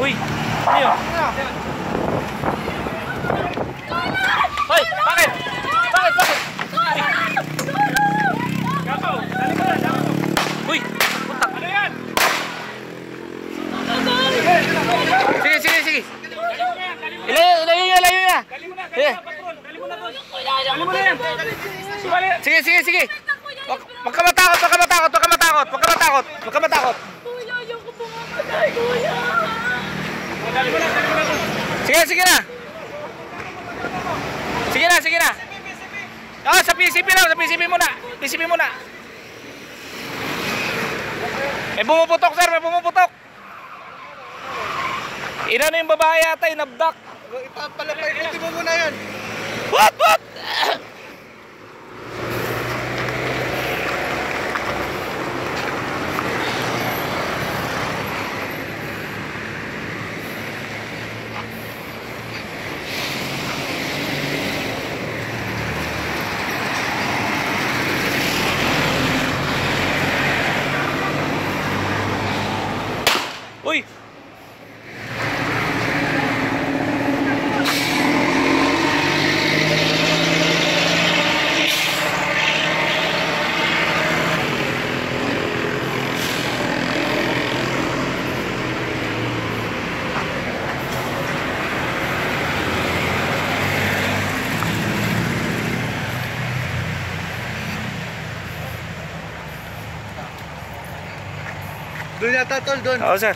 Uy! Ano? Hoy! Bakit? Bakit? Bakit? Gago! Dali mo! Uy! Putak! Ano sige, sige, sige! Ilayo! Dali na! Dali na! Dali mo na yan! Sige, sige, sige! Huwag ka matakot! Huwag ka matakot! Huwag ka matakot! Huwag ka matakot! Kuya, ayaw ko pumamatay! Kuya! Sige, sige na. Sige na, sige na. Ah, sa PCP lang, sa PCP muna. PCP muna. May bumuputok, sir, may bumuputok. Ina na yung babae yata, inabdak. Ipapalapay ko mo muna yan. What, what? Uy! Doon yata tol, doon. Oo, sir.